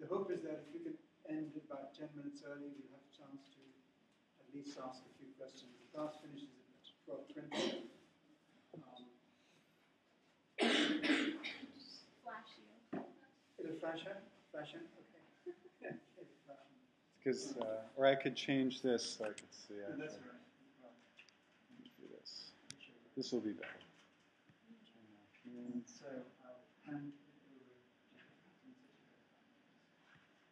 the hope is that if we could end about 10 minutes early, we'll have a chance to at least ask a few questions. The class finishes at 12.20. Um, Flash you. it'll flash out? Flash out? Okay. Yeah, it'll flash out. Because, uh, or I could change this so I could see. No, that's right. Do this. This will be better. So I'll hand it over to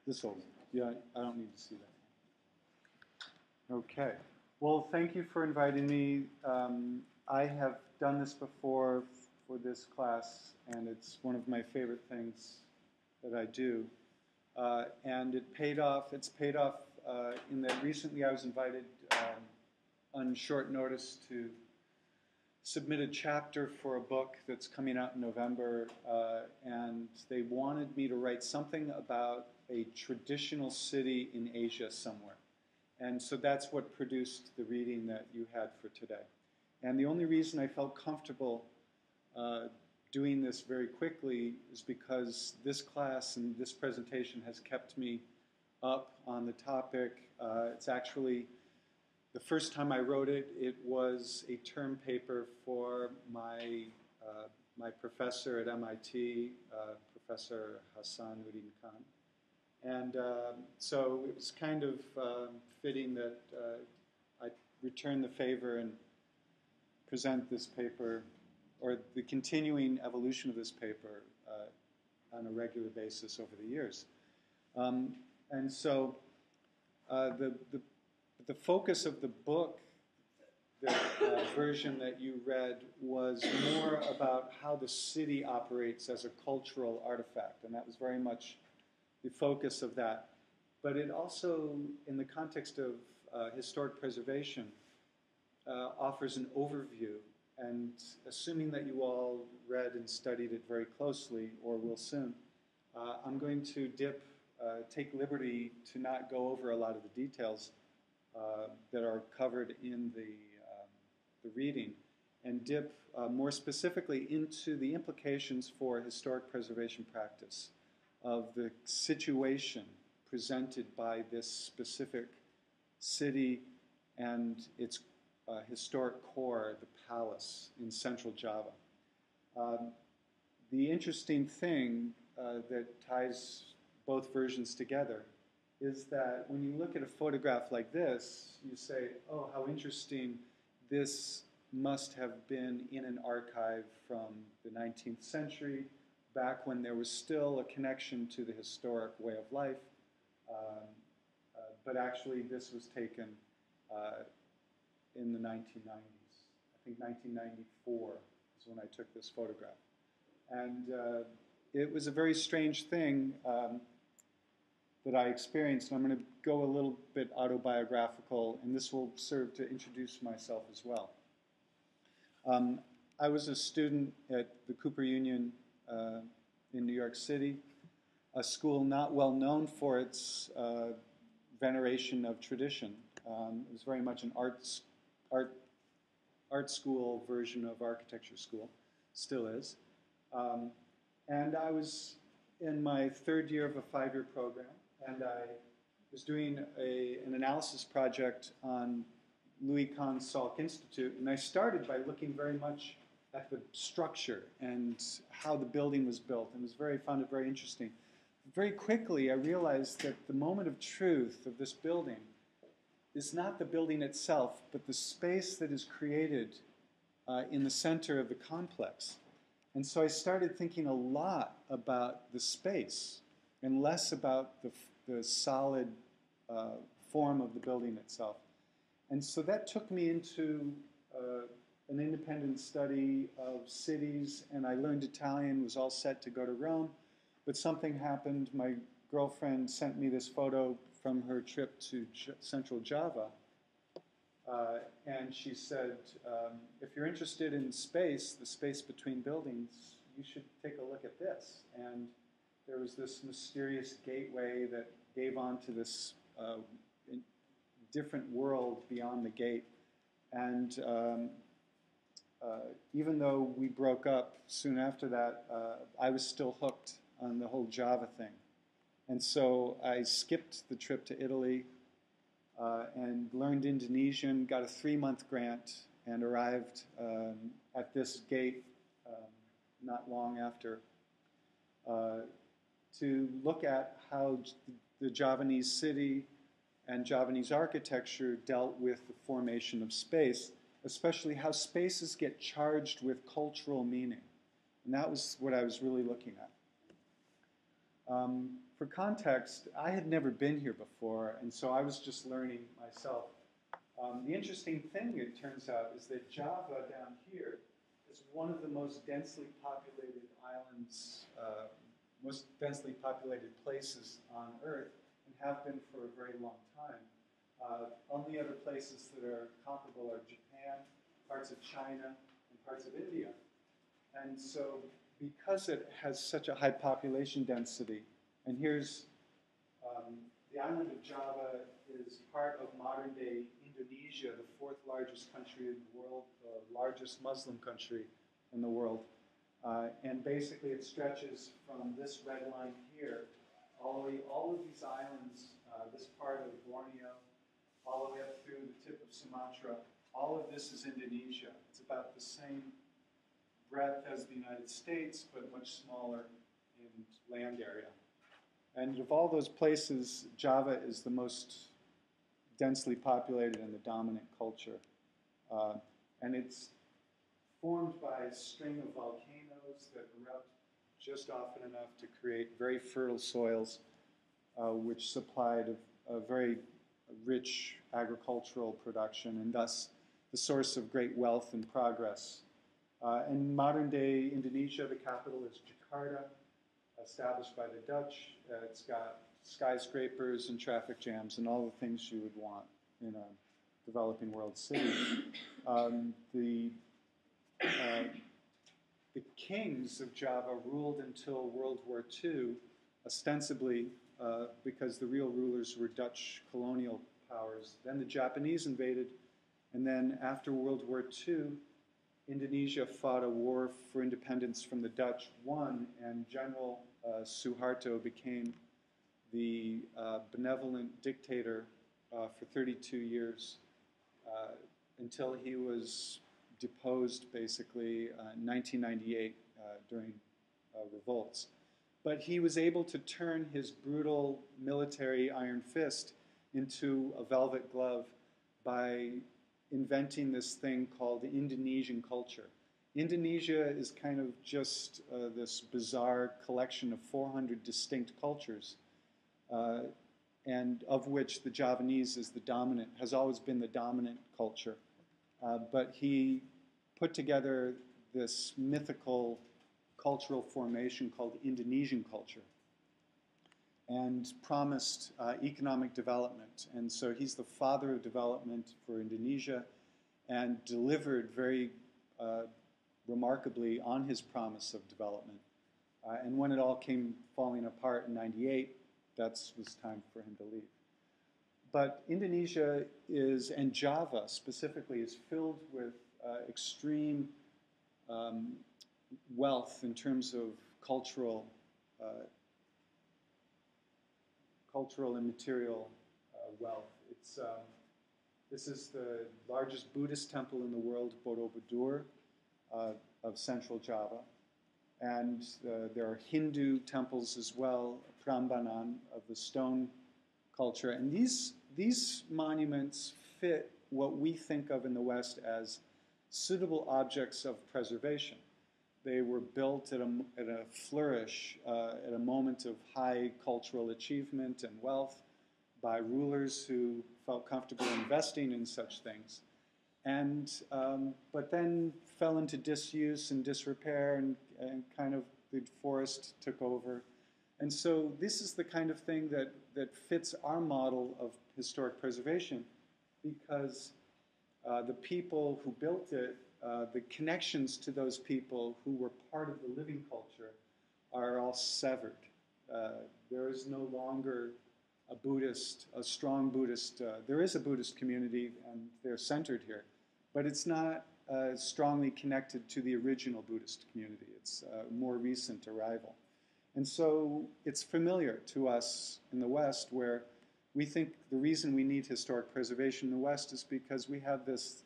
This will, yeah, I don't need to see that. Okay. Well, thank you for inviting me. Um, I have done this before for this class, and it's one of my favorite things that I do. Uh, and it paid off. It's paid off uh, in that recently I was invited um, on short notice to submit a chapter for a book that's coming out in November, uh, and they wanted me to write something about a traditional city in Asia somewhere. And so that's what produced the reading that you had for today. And the only reason I felt comfortable uh, doing this very quickly is because this class and this presentation has kept me up on the topic. Uh, it's actually the first time I wrote it, it was a term paper for my, uh, my professor at MIT, uh, Professor Hassan Uddin Khan. And um, so it was kind of um fitting that uh, I return the favor and present this paper, or the continuing evolution of this paper, uh, on a regular basis over the years. Um, and so uh, the, the, the focus of the book, the uh, version that you read, was more about how the city operates as a cultural artifact, and that was very much the focus of that. But it also, in the context of uh, historic preservation, uh, offers an overview. And assuming that you all read and studied it very closely, or will soon, uh, I'm going to dip, uh, take liberty to not go over a lot of the details uh, that are covered in the, um, the reading, and dip uh, more specifically into the implications for historic preservation practice of the situation presented by this specific city and its uh, historic core, the palace in central Java. Um, the interesting thing uh, that ties both versions together is that when you look at a photograph like this, you say, oh, how interesting, this must have been in an archive from the 19th century, back when there was still a connection to the historic way of life. Um, uh, but actually, this was taken uh, in the 1990s. I think 1994 is when I took this photograph. And uh, it was a very strange thing um, that I experienced. And I'm going to go a little bit autobiographical, and this will serve to introduce myself as well. Um, I was a student at the Cooper Union uh, in New York City, a school not well known for its uh, veneration of tradition. Um, it was very much an arts, art, art school version of architecture school, still is. Um, and I was in my third year of a five-year program, and I was doing a, an analysis project on Louis Kahn's Salk Institute, and I started by looking very much at the structure and how the building was built, and was very found it very interesting. Very quickly, I realized that the moment of truth of this building is not the building itself, but the space that is created uh, in the center of the complex. And so I started thinking a lot about the space and less about the, the solid uh, form of the building itself. And so that took me into uh, an independent study of cities, and I learned Italian, was all set to go to Rome, but something happened. My girlfriend sent me this photo from her trip to J- Central Java. Uh, and she said, um, if you're interested in space, the space between buildings, you should take a look at this. And there was this mysterious gateway that gave onto this uh, different world beyond the gate. And um, even though we broke up soon after that, uh, I was still hooked on the whole Java thing. And so I skipped the trip to Italy uh, and learned Indonesian, got a three month grant, and arrived um, at this gate um, not long after uh, to look at how the Javanese city and Javanese architecture dealt with the formation of space, especially how spaces get charged with cultural meaning. And that was what I was really looking at. Um, for context, I had never been here before, and so I was just learning myself. Um, the interesting thing, it turns out, is that Java down here is one of the most densely populated islands, uh, most densely populated places on Earth, and have been for a very long time. Uh, only other places that are comparable are Japan, parts of China, and parts of India. And so, because it has such a high population density, and here's um, the island of Java is part of modern day Indonesia, the fourth largest country in the world, the largest Muslim country in the world. Uh, and basically, it stretches from this red line here, all the way, all of these islands, uh, this part of Borneo, all the way up through the tip of Sumatra. All of this is Indonesia. It's about the same breadth as the United States, but much smaller in land area. And of all those places, Java is the most densely populated and the dominant culture. Uh, and it's formed by a string of volcanoes that erupt just often enough to create very fertile soils, uh, which supplied a, a very rich agricultural production and thus the source of great wealth and progress. Uh, in modern day Indonesia, the capital is Jakarta, established by the Dutch. Uh, it's got skyscrapers and traffic jams and all the things you would want in a developing world city. Um, the, uh, the kings of Java ruled until World War II, ostensibly uh, because the real rulers were Dutch colonial powers. Then the Japanese invaded, and then after World War II, Indonesia fought a war for independence from the Dutch, won, and General uh, Suharto became the uh, benevolent dictator uh, for 32 years uh, until he was deposed basically uh, in 1998 uh, during revolts. But he was able to turn his brutal military iron fist into a velvet glove by inventing this thing called the Indonesian culture. Indonesia is kind of just uh, this bizarre collection of 400 distinct cultures, uh, and of which the Javanese is the dominant, has always been the dominant culture. Uh, but he put together this mythical cultural formation called Indonesian culture and promised uh, economic development. And so he's the father of development for Indonesia and delivered very uh, remarkably on his promise of development. Uh, and when it all came falling apart in 98, that was time for him to leave. But Indonesia is, and Java specifically, is filled with uh, extreme um, wealth in terms of cultural uh, cultural and material uh, wealth. It's, um, this is the largest Buddhist temple in the world, Borobudur, uh, of central Java. And uh, there are Hindu temples as well, Prambanan, of the stone culture. And these, these monuments fit what we think of in the West as suitable objects of preservation. They were built at a, at a flourish, uh, at a moment of high cultural achievement and wealth by rulers who felt comfortable investing in such things. And, um, but then fell into disuse and disrepair, and, and kind of the forest took over. And so this is the kind of thing that, that fits our model of historic preservation because uh, the people who built it uh, the connections to those people who were part of the living culture are all severed. Uh, there is no longer a Buddhist, a strong Buddhist. Uh, there is a Buddhist community, and they're centered here, but it's not uh, strongly connected to the original Buddhist community. It's a more recent arrival. And so it's familiar to us in the West where we think the reason we need historic preservation in the West is because we have this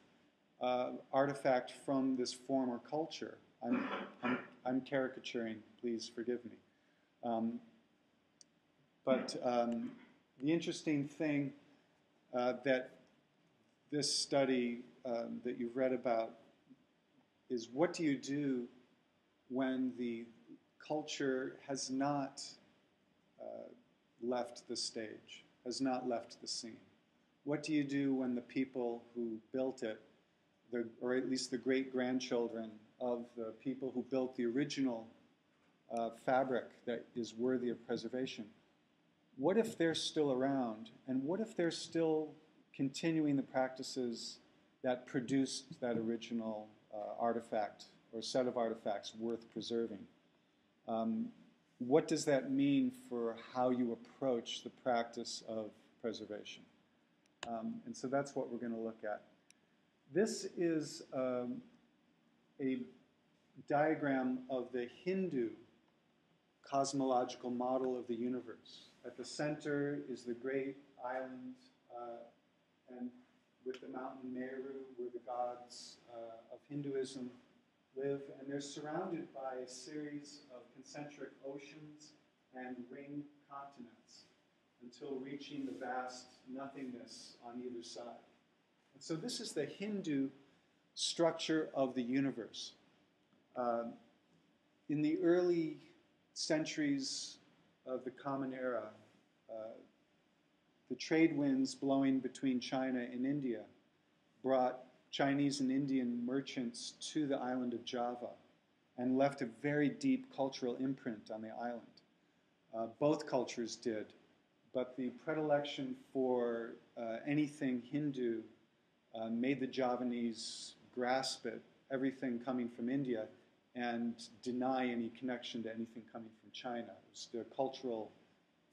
uh, artifact from this former culture. I'm, I'm, I'm caricaturing, please forgive me. Um, but um, the interesting thing uh, that this study um, that you've read about is what do you do when the culture has not uh, left the stage, has not left the scene? What do you do when the people who built it, the, or at least the great grandchildren of the people who built the original uh, fabric that is worthy of preservation, what if they're still around? And what if they're still continuing the practices that produced that original uh, artifact or set of artifacts worth preserving? Um, what does that mean for how you approach the practice of preservation? Um, and so that's what we're going to look at. This is um, a diagram of the Hindu cosmological model of the universe. At the center is the great island, uh, and with the mountain Meru, where the gods uh, of Hinduism live, and they're surrounded by a series of concentric oceans and ring continents until reaching the vast nothingness on either side. So, this is the Hindu structure of the universe. Um, in the early centuries of the Common Era, uh, the trade winds blowing between China and India brought Chinese and Indian merchants to the island of Java and left a very deep cultural imprint on the island. Uh, both cultures did, but the predilection for uh, anything Hindu uh, made the Javanese grasp it, everything coming from India, and deny any connection to anything coming from China. It was their cultural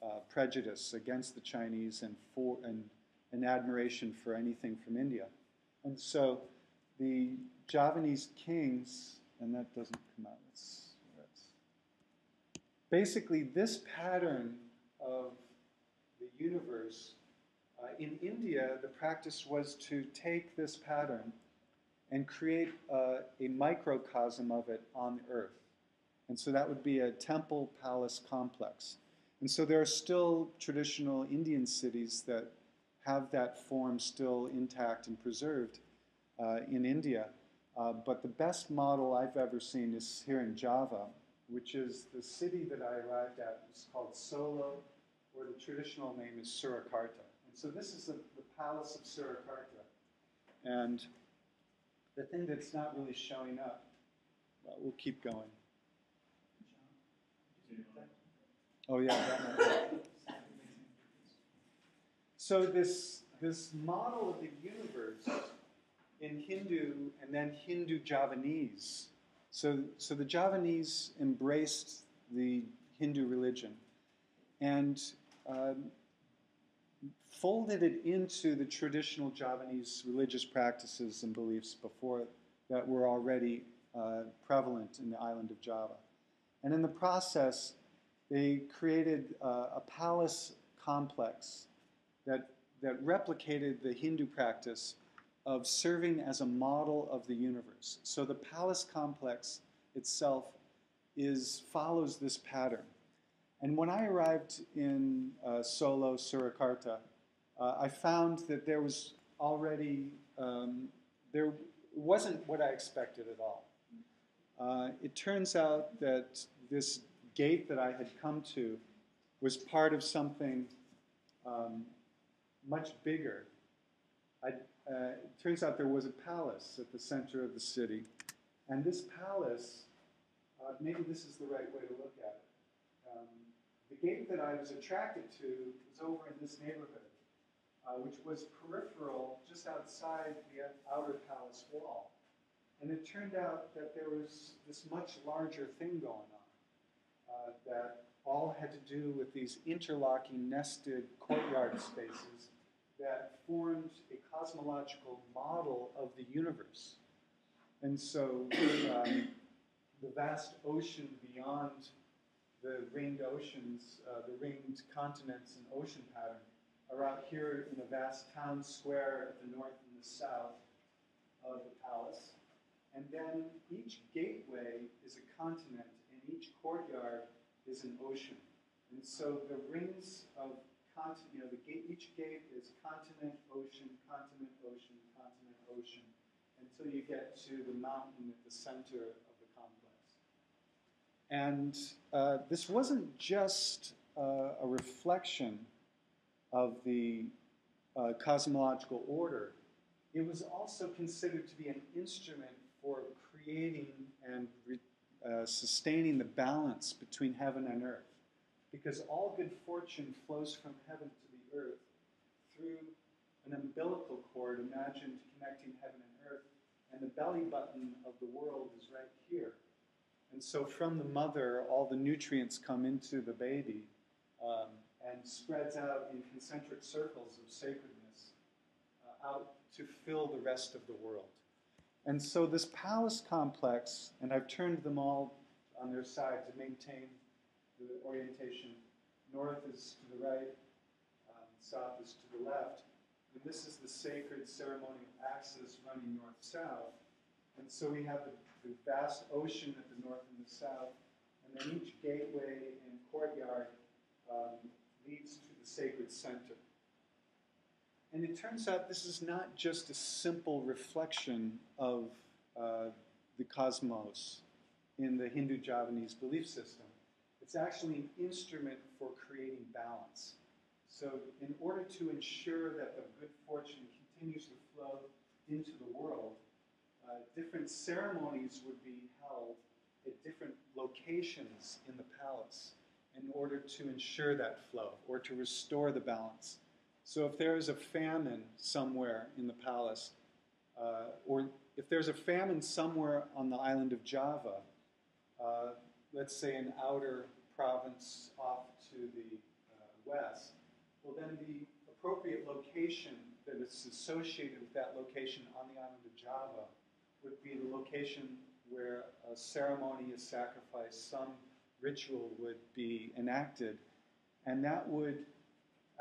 uh, prejudice against the Chinese and for and an admiration for anything from India. And so the Javanese kings, and that doesn't come out. Let's, let's, basically, this pattern of the universe uh, in India, the practice was to take this pattern and create uh, a microcosm of it on earth. And so that would be a temple palace complex. And so there are still traditional Indian cities that have that form still intact and preserved uh, in India. Uh, but the best model I've ever seen is here in Java, which is the city that I arrived at. It's called Solo, or the traditional name is Surakarta. So this is the, the Palace of Surakarta. And the thing that's not really showing up, well, we'll keep going. Oh yeah. so this this model of the universe in Hindu and then Hindu Javanese. So so the Javanese embraced the Hindu religion and um, folded it into the traditional Javanese religious practices and beliefs before that were already uh, prevalent in the island of Java. And in the process, they created uh, a palace complex that, that replicated the Hindu practice of serving as a model of the universe. So the palace complex itself is, follows this pattern. And when I arrived in uh, Solo, Surakarta, uh, I found that there was already, um, there wasn't what I expected at all. Uh, it turns out that this gate that I had come to was part of something um, much bigger. I, uh, it turns out there was a palace at the center of the city. And this palace, uh, maybe this is the right way to look at it. Um, the gate that I was attracted to was over in this neighborhood, uh, which was peripheral just outside the outer palace wall. And it turned out that there was this much larger thing going on uh, that all had to do with these interlocking nested courtyard spaces that formed a cosmological model of the universe. And so um, the vast ocean beyond the ringed oceans, uh, the ringed continents and ocean pattern are out here in a vast town square at the north and the south of the palace. And then each gateway is a continent, and each courtyard is an ocean. And so the rings of continent, you know, the gate, each gate is continent, ocean, continent, ocean, continent, ocean, until you get to the mountain at the center of the complex. And uh, this wasn't just uh, a reflection of the uh, cosmological order, it was also considered to be an instrument for creating and re- uh, sustaining the balance between heaven and earth. Because all good fortune flows from heaven to the earth through an umbilical cord imagined connecting heaven and earth, and the belly button of the world is right here. And so from the mother, all the nutrients come into the baby um, and spreads out in concentric circles of sacredness uh, out to fill the rest of the world. And so this palace complex, and I've turned them all on their side to maintain the orientation. North is to the right, um, south is to the left. And this is the sacred ceremonial axis running north-south. And so we have the, the vast ocean at the north and the south, and then each gateway and courtyard um, leads to the sacred center. And it turns out this is not just a simple reflection of uh, the cosmos in the Hindu Javanese belief system. It's actually an instrument for creating balance. So, in order to ensure that the good fortune continues to flow into the world, uh, different ceremonies would be held at different locations in the palace in order to ensure that flow or to restore the balance. So if there is a famine somewhere in the palace, uh, or if there's a famine somewhere on the island of Java, uh, let's say an outer province off to the uh, west, well, then the appropriate location that is associated with that location on the island of Java would be the location where a ceremony, is sacrificed, some ritual would be enacted, and that would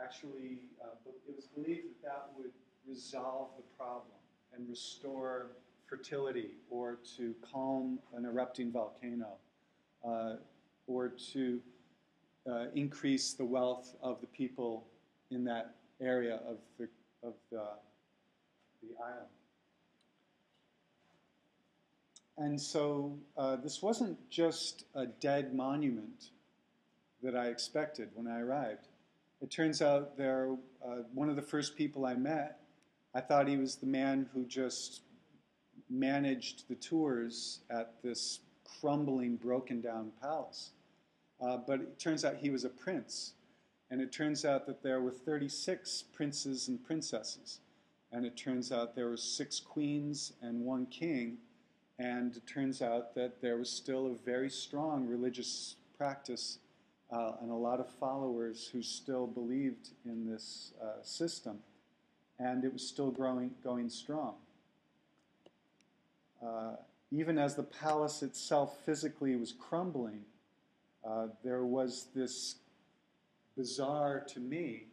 actually, uh, it was believed that that would resolve the problem and restore fertility or to calm an erupting volcano uh, or to uh, increase the wealth of the people in that area of the, of the, the island. And so uh, this wasn't just a dead monument that I expected when I arrived. It turns out there, uh, one of the first people I met, I thought he was the man who just managed the tours at this crumbling, broken down palace. Uh, but it turns out he was a prince. And it turns out that there were 36 princes and princesses. And it turns out there were six queens and one king. And it turns out that there was still a very strong religious practice uh, and a lot of followers who still believed in this uh, system, and it was still growing, going strong. Uh, even as the palace itself physically was crumbling, uh, there was this bizarre, to me,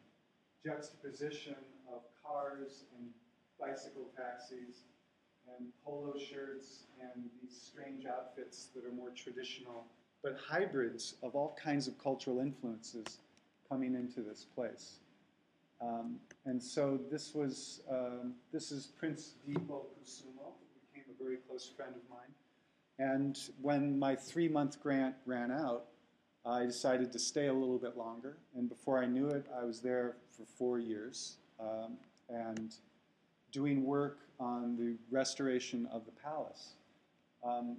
juxtaposition of cars and bicycle taxis and polo shirts and these strange outfits that are more traditional but hybrids of all kinds of cultural influences coming into this place. Um, and so this was, um, this is Prince Deepo Kusumo, who became a very close friend of mine. And when my three month grant ran out, I decided to stay a little bit longer. And before I knew it, I was there for four years um, and doing work on the restoration of the palace. Um,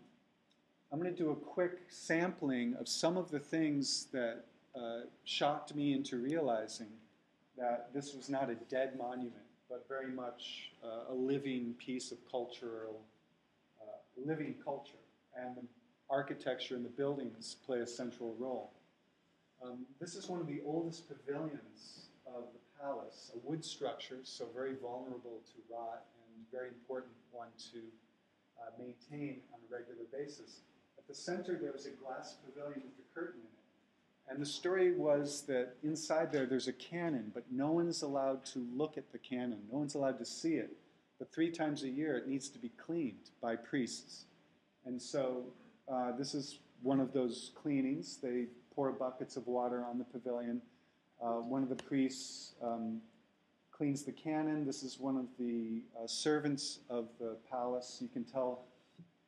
I'm going to do a quick sampling of some of the things that uh, shocked me into realizing that this was not a dead monument, but very much uh, a living piece of cultural, uh, living culture. And the architecture and the buildings play a central role. Um, this is one of the oldest pavilions of the palace, a wood structure, so very vulnerable to rot and very important one to uh, maintain on a regular basis. At the center, there was a glass pavilion with a curtain in it. And the story was that inside there, there's a cannon, but no one's allowed to look at the cannon. No one's allowed to see it. But three times a year, it needs to be cleaned by priests. And so uh, this is one of those cleanings. They pour buckets of water on the pavilion. Uh, one of the priests um, cleans the cannon. This is one of the uh, servants of the palace. You can tell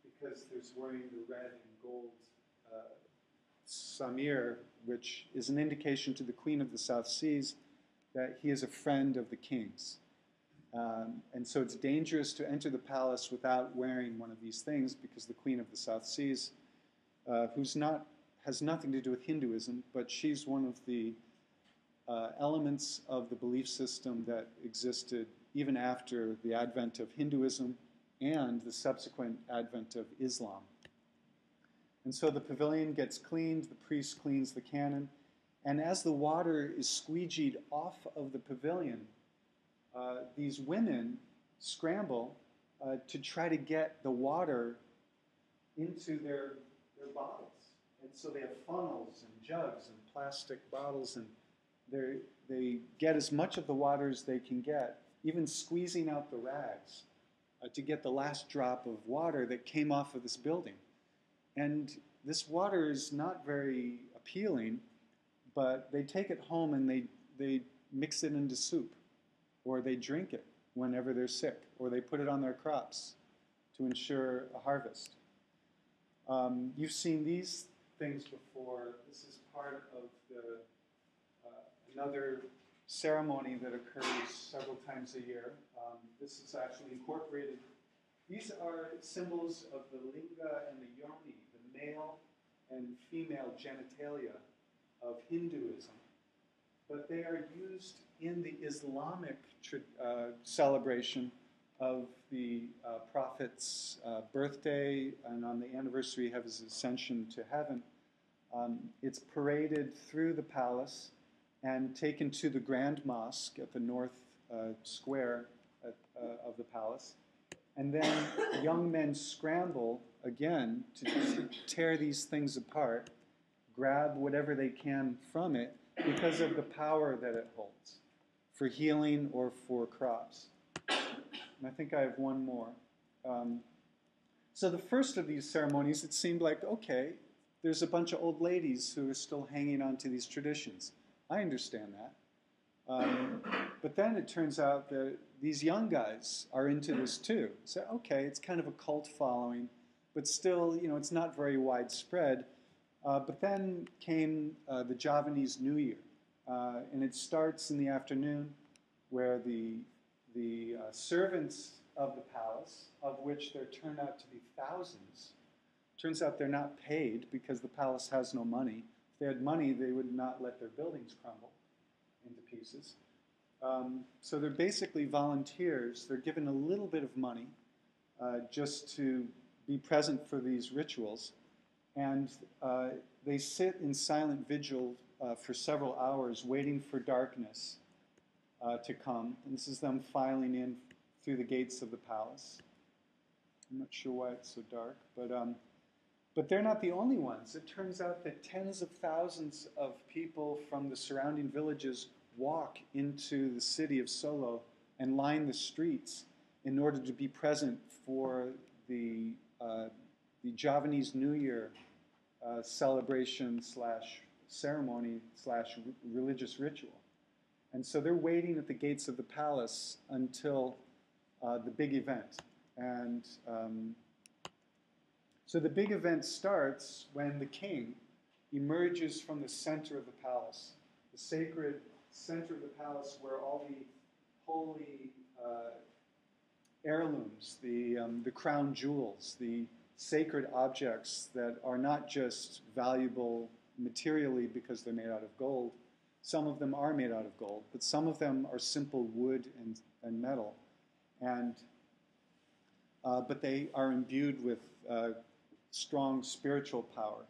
because there's wearing the red and gold uh, samir, which is an indication to the Queen of the South Seas that he is a friend of the king's. Um, and so it's dangerous to enter the palace without wearing one of these things because the Queen of the South Seas, uh, who's not has nothing to do with Hinduism, but she's one of the uh, elements of the belief system that existed even after the advent of Hinduism and the subsequent advent of Islam. And so the pavilion gets cleaned, the priest cleans the cannon, and as the water is squeegeed off of the pavilion, uh, these women scramble uh, to try to get the water into their, their bottles. And so they have funnels and jugs and plastic bottles, and they get as much of the water as they can get, even squeezing out the rags uh, to get the last drop of water that came off of this building. And this water is not very appealing, but they take it home and they, they mix it into soup or they drink it whenever they're sick, or they put it on their crops to ensure a harvest. Um, you've seen these things before. This is part of the, another ceremony that occurs several times a year. Um, this is actually incorporated. These are symbols of the linga and the yoni, the male and female genitalia of Hinduism but they are used in the Islamic uh, celebration of the uh, Prophet's uh, birthday and on the anniversary of his ascension to heaven. Um, it's paraded through the palace and taken to the Grand Mosque at the north uh, square at, uh, of the palace. And then young men scramble again to tear these things apart, grab whatever they can from it, because of the power that it holds for healing or for crops. And I think I have one more. Um, so the first of these ceremonies, it seemed like, okay, there's a bunch of old ladies who are still hanging on to these traditions. I understand that. Um, but then it turns out that these young guys are into this too. So, okay, it's kind of a cult following, but still, you know, it's not very widespread. Uh, but then came uh, the Javanese New Year, uh, and it starts in the afternoon, where the the uh, servants of the palace, of which there turn out to be thousands, turns out they're not paid because the palace has no money. If they had money, they would not let their buildings crumble into pieces. Um, so they're basically volunteers. They're given a little bit of money uh, just to be present for these rituals and uh, they sit in silent vigil uh, for several hours, waiting for darkness uh, to come. And this is them filing in through the gates of the palace. I'm not sure why it's so dark, but um, but they're not the only ones. It turns out that tens of thousands of people from the surrounding villages walk into the city of Solo and line the streets in order to be present for the uh, the Javanese New Year uh, celebration slash ceremony slash religious ritual. And so they're waiting at the gates of the palace until uh, the big event. And um, so the big event starts when the king emerges from the center of the palace, the sacred center of the palace where all the holy uh, heirlooms, the, um, the crown jewels, the sacred objects that are not just valuable materially because they're made out of gold. Some of them are made out of gold, but some of them are simple wood and, and metal. And, uh, but they are imbued with uh, strong spiritual power.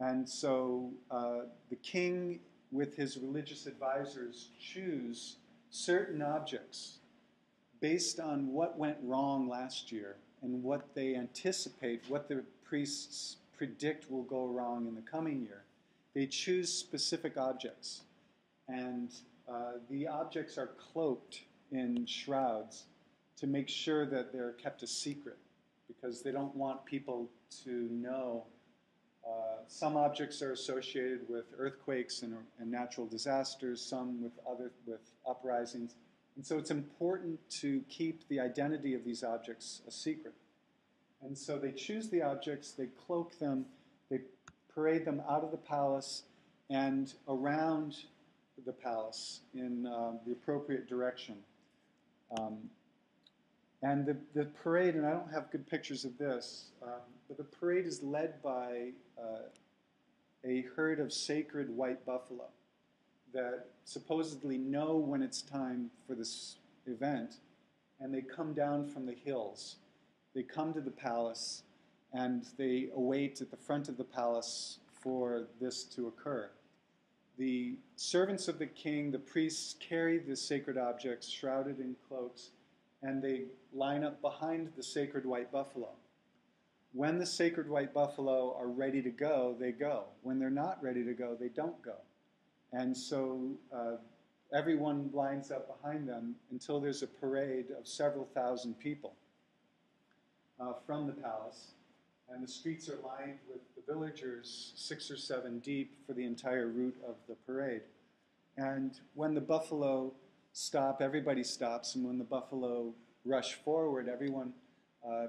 And so uh, the king, with his religious advisors, choose certain objects based on what went wrong last year and what they anticipate, what the priests predict will go wrong in the coming year. they choose specific objects. And uh, the objects are cloaked in shrouds to make sure that they're kept a secret because they don't want people to know. Uh, some objects are associated with earthquakes and, and natural disasters, some with other with uprisings, and so it's important to keep the identity of these objects a secret. And so they choose the objects, they cloak them, they parade them out of the palace and around the palace in uh, the appropriate direction. Um, and the, the parade, and I don't have good pictures of this, um, but the parade is led by uh, a herd of sacred white buffalo that supposedly know when it's time for this event, and they come down from the hills. They come to the palace, and they await at the front of the palace for this to occur. The servants of the king, the priests, carry the sacred objects shrouded in cloaks, and they line up behind the sacred white buffalo. When the sacred white buffalo are ready to go, they go. When they're not ready to go, they don't go. And so uh, everyone lines up behind them until there's a parade of several thousand people uh, from the palace. And the streets are lined with the villagers, six or seven deep, for the entire route of the parade. And when the buffalo stop, everybody stops. And when the buffalo rush forward, everyone uh,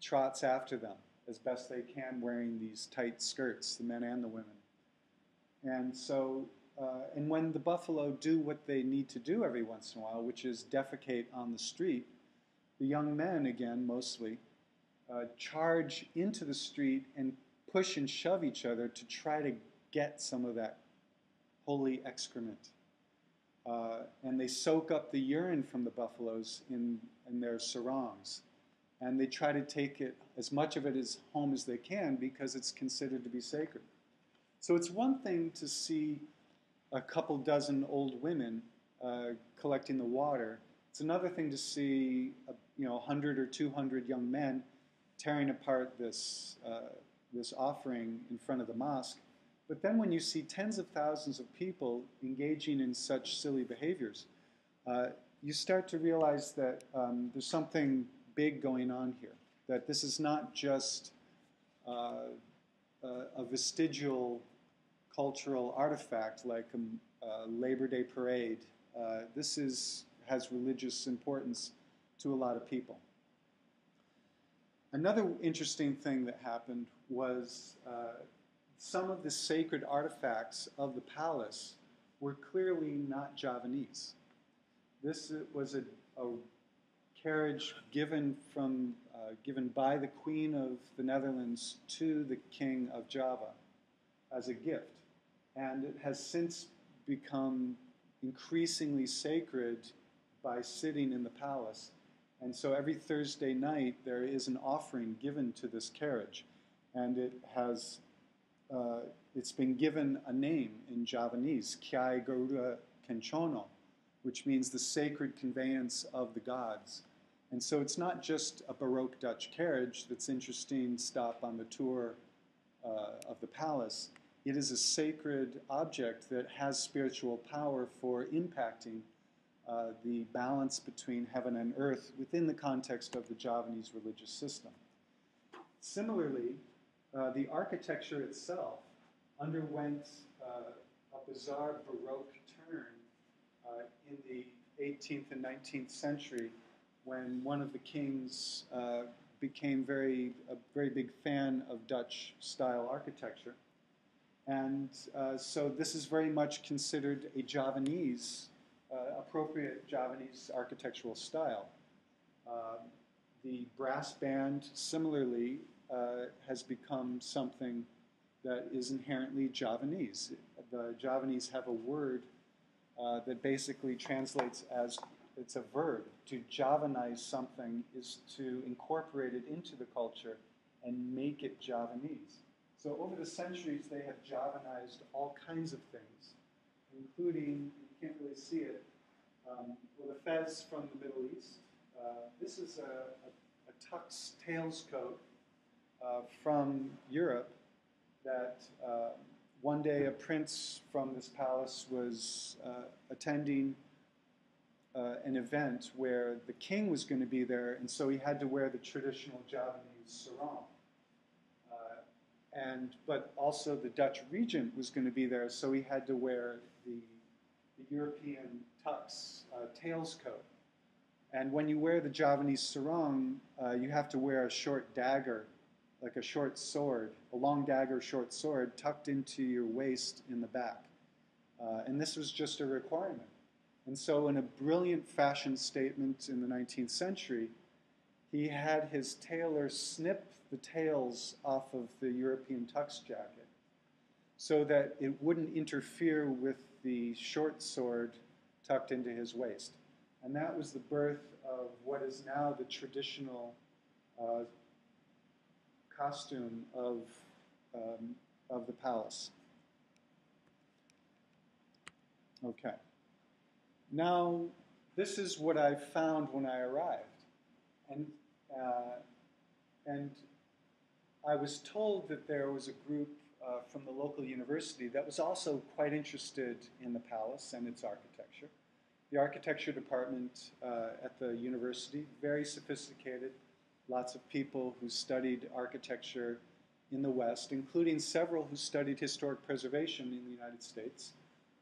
trots after them as best they can, wearing these tight skirts, the men and the women. And so uh, and when the buffalo do what they need to do every once in a while, which is defecate on the street, the young men, again, mostly, uh, charge into the street and push and shove each other to try to get some of that holy excrement. Uh, and they soak up the urine from the buffaloes in, in their sarongs. And they try to take it, as much of it as home as they can because it's considered to be sacred. So it's one thing to see a couple dozen old women uh, collecting the water. It's another thing to see, a, you know, 100 or 200 young men tearing apart this, uh, this offering in front of the mosque. But then when you see tens of thousands of people engaging in such silly behaviors, uh, you start to realize that um, there's something big going on here. That this is not just uh, a vestigial cultural artifact like a, a Labor Day parade. Uh, this is, has religious importance to a lot of people. Another interesting thing that happened was uh, some of the sacred artifacts of the palace were clearly not Javanese. This was a, a carriage given from uh, given by the Queen of the Netherlands to the King of Java as a gift and it has since become increasingly sacred by sitting in the palace. And so every Thursday night there is an offering given to this carriage, and it has uh, it's been given a name in Javanese, Kyai Garuda Kenchono, which means the sacred conveyance of the gods. And so it's not just a Baroque Dutch carriage that's interesting stop on the tour uh, of the palace. It is a sacred object that has spiritual power for impacting uh, the balance between heaven and earth within the context of the Javanese religious system. Similarly, uh, the architecture itself underwent uh, a bizarre Baroque turn uh, in the 18th and 19th century when one of the kings uh, became very, a very big fan of Dutch style architecture and uh, so this is very much considered a Javanese, appropriate Javanese architectural style. The brass band, similarly, uh, has become something that is inherently Javanese. The Javanese have a word uh, that basically translates as it's a verb. To Javanize something is to incorporate it into the culture and make it Javanese. So over the centuries, they have Javanized all kinds of things, including, you can't really see it, um, well, the fez from the Middle East. Uh, this is a, a, a tux tails coat uh, from Europe that uh, one day a prince from this palace was uh, attending uh, an event where the king was going to be there, and so he had to wear the traditional Javanese sarong. And but also the Dutch regent was going to be there, so he had to wear the, the European tux tails coat. And when you wear the Javanese sarong, uh, you have to wear a short dagger, like a short sword, a long dagger, short sword, tucked into your waist in the back. Uh, and this was just a requirement. And so, in a brilliant fashion statement in the 19th century, he had his tailor snip the tails off of the European tux jacket so that it wouldn't interfere with the short sword tucked into his waist. And that was the birth of what is now the traditional uh, costume of, um, of the palace. Okay. Now, this is what I found when I arrived. And, uh, and I was told that there was a group uh, from the local university that was also quite interested in the palace and its architecture. The architecture department uh, at the university, very sophisticated, lots of people who studied architecture in the West, including several who studied historic preservation in the United States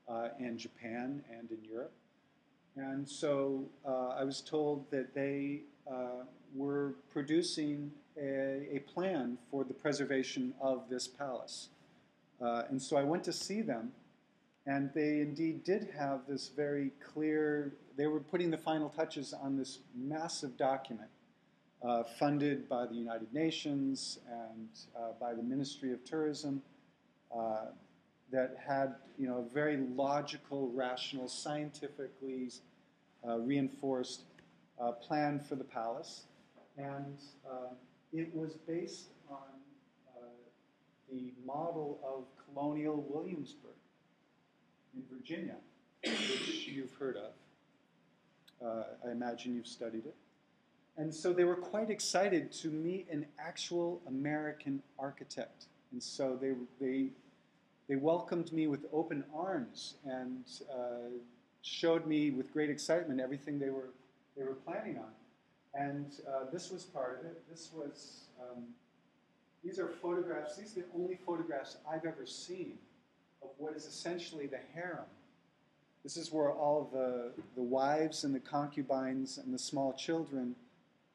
uh, and Japan and in Europe. And so uh, I was told that they uh, were producing a, a, plan for the preservation of this palace. Uh, and so I went to see them, and they indeed did have this very clear, they were putting the final touches on this massive document. Uh, funded by the United Nations and uh, by the Ministry of Tourism, uh, that had you know a very logical, rational, scientifically uh, reinforced uh, plan for the palace, and uh, it was based on the model of colonial Williamsburg in Virginia, which you've heard of. I imagine you've studied it. And so they were quite excited to meet an actual American architect. And so they, they, they welcomed me with open arms and uh, showed me with great excitement everything they were, they were planning on. And uh, this was part of it. This was, um, these are photographs, these are the only photographs I've ever seen of what is essentially the harem. This is where all the, the wives and the concubines and the small children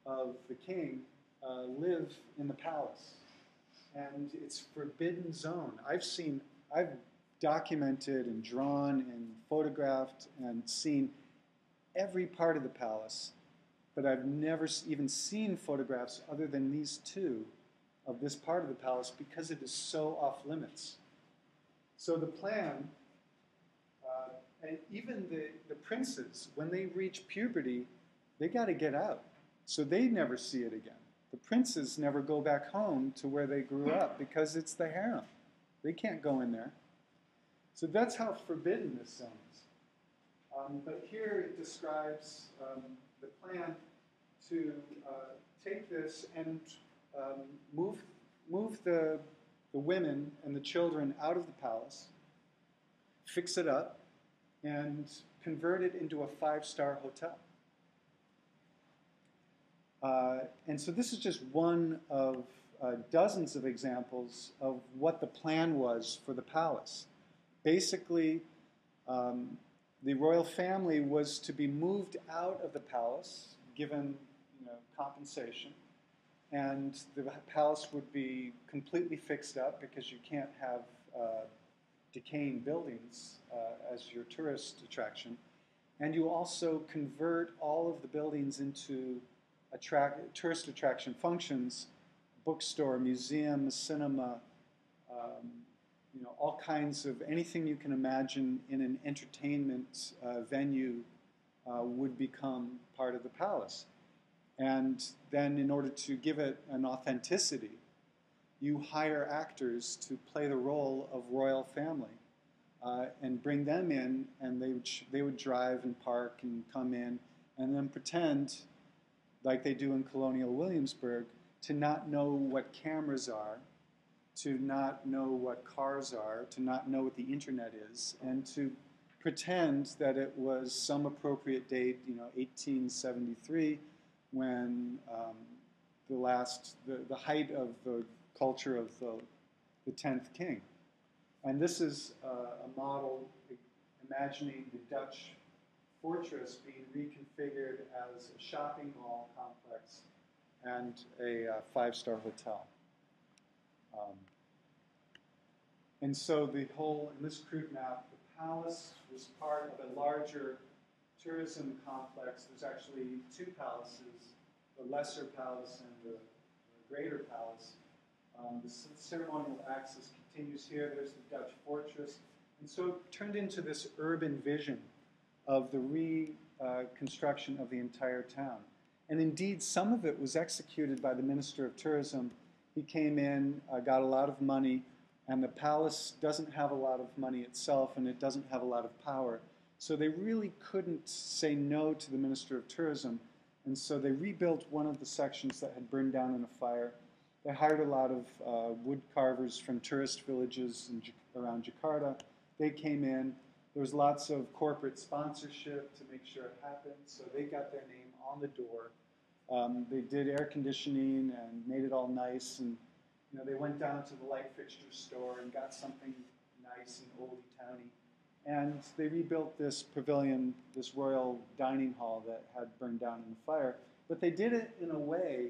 of the king uh, live in the palace. And it's forbidden zone. I've seen, I've documented and drawn and photographed and seen every part of the palace, but I've never even seen photographs other than these two of this part of the palace because it is so off limits. So the plan, uh, and even the, the princes, when they reach puberty, they got to get out. So they never see it again. The princes never go back home to where they grew up because it's the harem. They can't go in there. So that's how forbidden this is. Um, but here it describes um, the plan to uh, take this and um, move, move the, the women and the children out of the palace, fix it up, and convert it into a five star hotel. Uh, and so this is just one of uh, dozens of examples of what the plan was for the palace. Basically, um, the royal family was to be moved out of the palace, given you know, compensation, and the palace would be completely fixed up because you can't have uh, decaying buildings uh, as your tourist attraction. And you also convert all of the buildings into attract, tourist attraction functions, bookstore, museum, cinema, um, you know, all kinds of anything you can imagine in an entertainment uh, venue uh, would become part of the palace. And then, in order to give it an authenticity, you hire actors to play the role of royal family uh, and bring them in, and they would, they would drive and park and come in and then pretend like they do in colonial Williamsburg, to not know what cameras are to not know what cars are, to not know what the internet is, and to pretend that it was some appropriate date, you know, 1873, when um, the last, the, the height of the culture of the, the 10th king. And this is uh, a model imagining the Dutch fortress being reconfigured as a shopping mall complex and a uh, five-star hotel. Um, and so the whole, in this crude map, the palace was part of a larger tourism complex. There's actually two palaces, the lesser palace and the, the greater palace. Um, the ceremonial axis continues here. There's the Dutch fortress. And so it turned into this urban vision of the reconstruction uh, of the entire town. And indeed, some of it was executed by the Minister of Tourism. He came in, uh, got a lot of money, and the palace doesn't have a lot of money itself, and it doesn't have a lot of power. So they really couldn't say no to the Minister of Tourism. And so they rebuilt one of the sections that had burned down in a fire. They hired a lot of uh, wood carvers from tourist villages in, around Jakarta. They came in. There was lots of corporate sponsorship to make sure it happened. So they got their name on the door. Um, they did air conditioning and made it all nice. And you know, they went down to the light fixture store and got something nice and oldie towny. And they rebuilt this pavilion, this royal dining hall that had burned down in the fire. But they did it in a way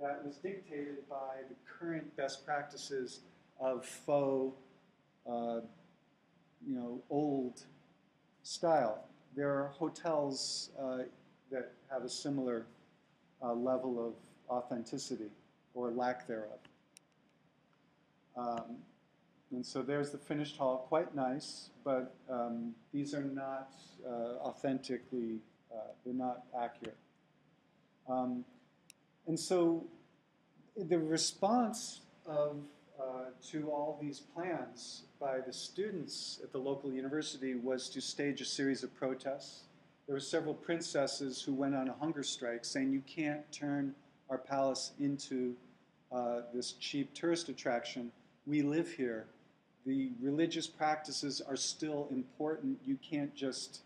that was dictated by the current best practices of faux, uh, you know, old style. There are hotels uh, that have a similar uh, level of authenticity or lack thereof. Um, and so there's the finished hall, quite nice, but um, these are not uh, authentically, uh, they're not accurate. Um, and so the response of, to all these plans by the students at the local university was to stage a series of protests. There were several princesses who went on a hunger strike saying, you can't turn our palace into uh, this cheap tourist attraction. We live here. The religious practices are still important. You can't just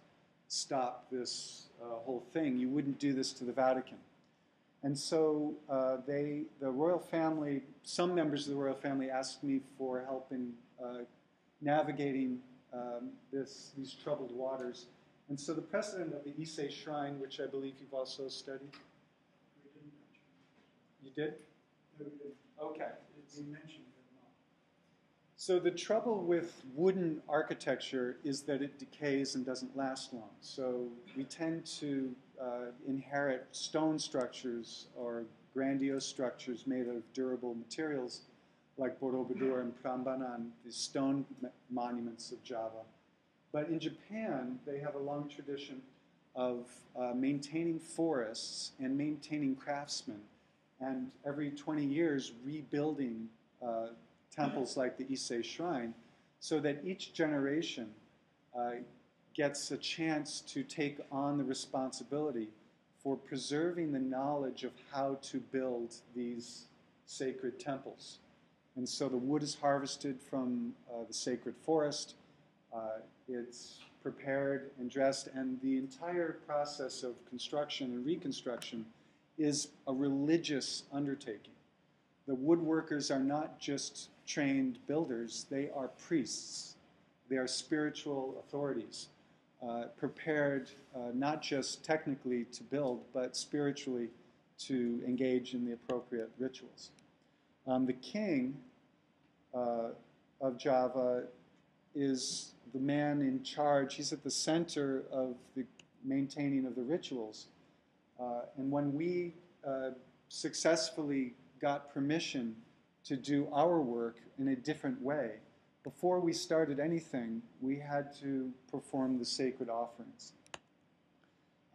stop this uh, whole thing. You wouldn't do this to the Vatican. And so uh, they, the royal family, some members of the royal family asked me for help in uh, navigating um, this, these troubled waters. And so the president of the Ise Shrine, which I believe you've also studied. We didn't mention. You did? No, we didn't. Okay. It's been mentioned. So the trouble with wooden architecture is that it decays and doesn't last long. So we tend to uh, inherit stone structures or grandiose structures made of durable materials like Borobudur and Prambanan, the stone monuments of Java. But in Japan, they have a long tradition of uh, maintaining forests and maintaining craftsmen, and every 20 years rebuilding uh, temples like the Ise Shrine, so that each generation uh, gets a chance to take on the responsibility for preserving the knowledge of how to build these sacred temples. And so the wood is harvested from uh, the sacred forest. Uh, it's prepared and dressed, and the entire process of construction and reconstruction is a religious undertaking. The woodworkers are not just trained builders, they are priests. They are spiritual authorities uh, prepared uh, not just technically to build, but spiritually to engage in the appropriate rituals. Um, the king uh, of Java is the man in charge. He's at the center of the maintaining of the rituals. Uh, and when we uh, successfully got permission to do our work in a different way, before we started anything, we had to perform the sacred offerings.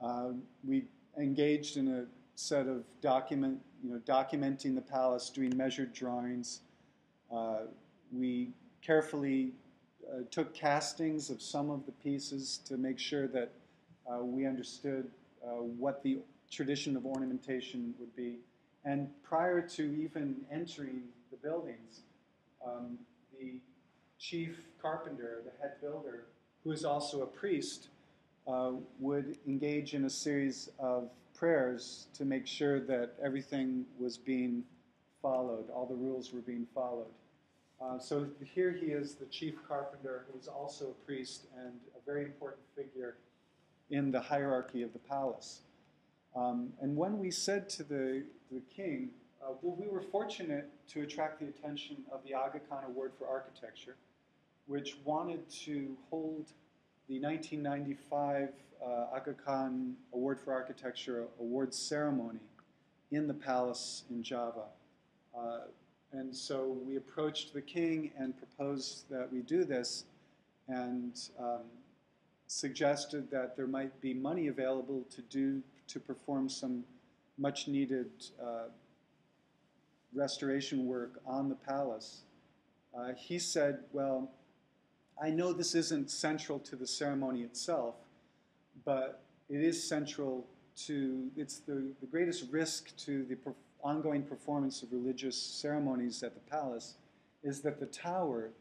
Uh, we engaged in a set of document, you know, documenting the palace, doing measured drawings. Uh, we carefully uh, took castings of some of the pieces to make sure that uh, we understood uh, what the tradition of ornamentation would be. And prior to even entering buildings, um, the chief carpenter, the head builder, who is also a priest, uh, would engage in a series of prayers to make sure that everything was being followed, all the rules were being followed. Uh, so here he is, the chief carpenter, who is also a priest and a very important figure in the hierarchy of the palace. Um, and when we said to the, the king, uh, well, we were fortunate to attract the attention of the Aga Khan Award for Architecture, which wanted to hold the 1995 uh, Aga Khan Award for Architecture awards ceremony in the palace in Java. Uh, and so we approached the king and proposed that we do this and um, suggested that there might be money available to do to perform some much needed uh, restoration work on the palace. Uh, he said, Well, I know this isn't central to the ceremony itself, but it is central to, it's the, the greatest risk to the per- ongoing performance of religious ceremonies at the palace is that the tower,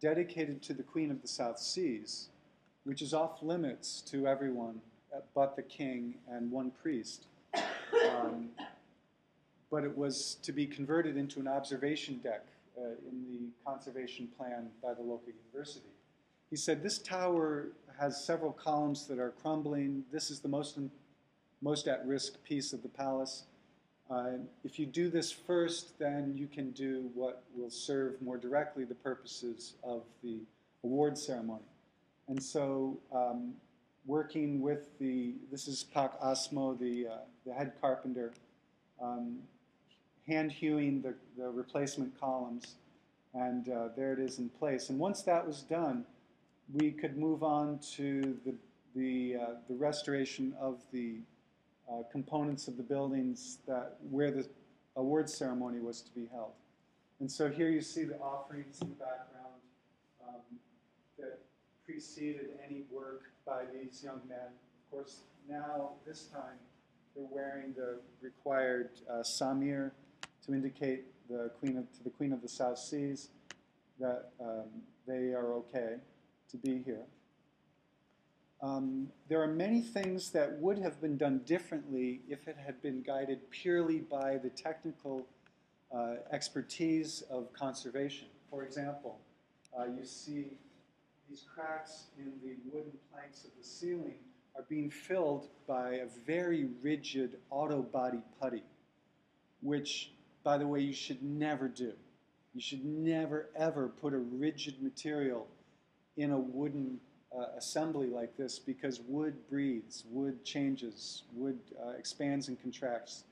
dedicated to the Queen of the South Seas, which is off limits to everyone uh, but the king and one priest, um, but it was to be converted into an observation deck uh, in the conservation plan by the local university. He said, This tower has several columns that are crumbling. This is the most, most at risk piece of the palace. Uh, if you do this first, then you can do what will serve more directly the purposes of the award ceremony. And so, um, working with the, this is Pak Asmo, the, uh, the head carpenter, um, hand hewing the, the replacement columns, and uh, there it is in place. And once that was done, we could move on to the, the, uh, the restoration of the uh, components of the buildings that where the award ceremony was to be held. And so here you see the offerings in the background um, that preceded any work by these young men. Of course, now, this time, they're wearing the required uh, samir to indicate the queen of, to the Queen of the South Seas that um, they are okay to be here. Um, there are many things that would have been done differently if it had been guided purely by the technical uh, expertise of conservation. For example, uh, you see these cracks in the wooden planks of the ceiling are being filled by a very rigid auto body putty, which, by the way, you should never do. You should never, ever put a rigid material in a wooden uh, assembly like this because wood breathes, wood changes, wood uh, expands and contracts.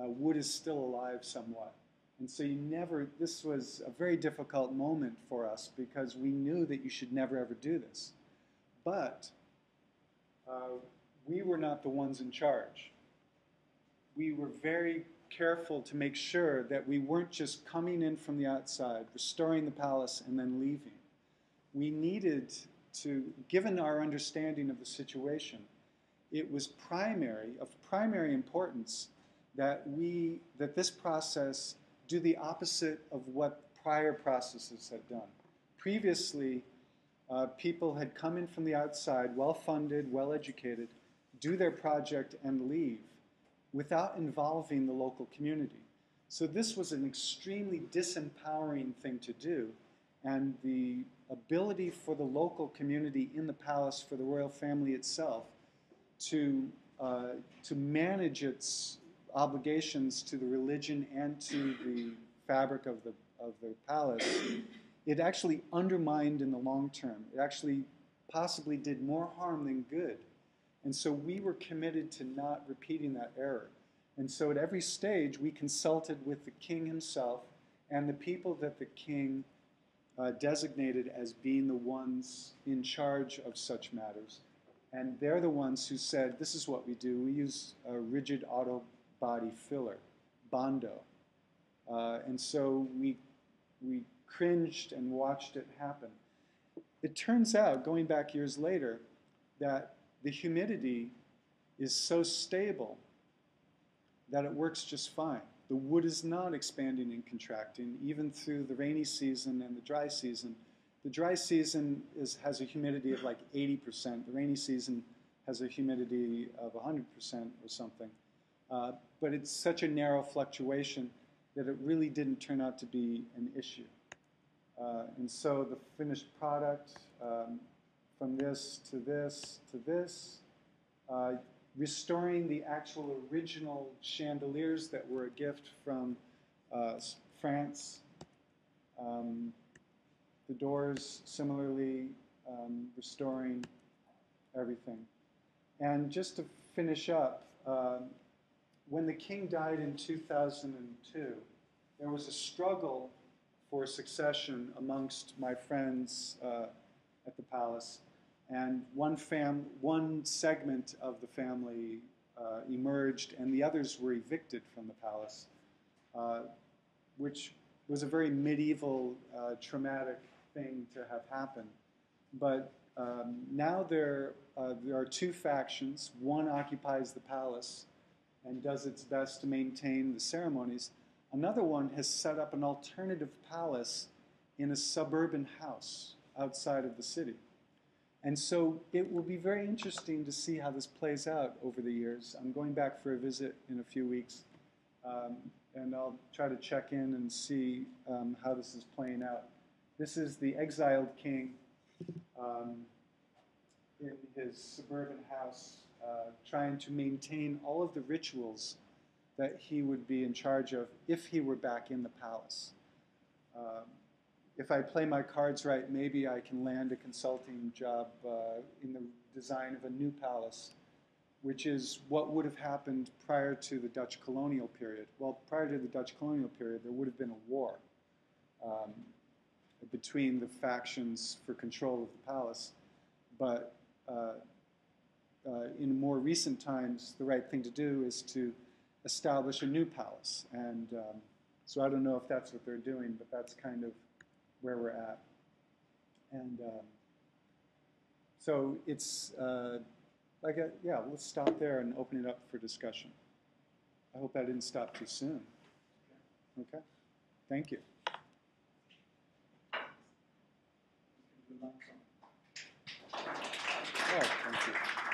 Uh, wood is still alive somewhat. And so you never, this was a very difficult moment for us because we knew that you should never ever do this. But uh, we were not the ones in charge. We were very careful to make sure that we weren't just coming in from the outside, restoring the palace, and then leaving. We needed to, given our understanding of the situation, it was primary, of primary importance, that we, that this process do the opposite of what prior processes had done. Previously, uh, people had come in from the outside, well funded, well educated, do their project and leave without involving the local community. So this was an extremely disempowering thing to do, and the ability for the local community in the palace, for the royal family itself, to uh, to manage its obligations to the religion and to the fabric of the of the palace, it actually undermined in the long term. It actually possibly did more harm than good. And so we were committed to not repeating that error. And so at every stage, we consulted with the king himself and the people that the king uh, designated as being the ones in charge of such matters. And they're the ones who said, This is what we do. We use a rigid auto body filler, Bondo. Uh, and so we, we cringed and watched it happen. It turns out, going back years later, that the humidity is so stable that it works just fine. The wood is not expanding and contracting, even through the rainy season and the dry season. The dry season is, has a humidity of like 80%. The rainy season has a humidity of 100% or something. Uh, but it's such a narrow fluctuation that it really didn't turn out to be an issue. Uh, and so the finished product, um, from this to this to this, uh, restoring the actual original chandeliers that were a gift from uh, France. Um, the doors, similarly, um, restoring everything. And just to finish up, um, when the king died in 2002, there was a struggle for succession amongst my friends uh, at the palace. And one, fam- one segment of the family uh, emerged, and the others were evicted from the palace, uh, which was a very medieval, uh, traumatic thing to have happen. But um, now there, uh, there are two factions. One occupies the palace and does its best to maintain the ceremonies. Another one has set up an alternative palace in a suburban house outside of the city. And so it will be very interesting to see how this plays out over the years. I'm going back for a visit in a few weeks, um, and I'll try to check in and see um, how this is playing out. This is the exiled king um, in his suburban house, uh, trying to maintain all of the rituals that he would be in charge of if he were back in the palace. Um, if I play my cards right, maybe I can land a consulting job uh, in the design of a new palace, which is what would have happened prior to the Dutch colonial period. Well, prior to the Dutch colonial period, there would have been a war um, between the factions for control of the palace. But uh, uh, in more recent times, the right thing to do is to establish a new palace. And um, so I don't know if that's what they're doing, but that's kind of where we're at. And um, so it's uh, like, a, yeah, let's stop there and open it up for discussion. I hope I didn't stop too soon. Okay, thank you.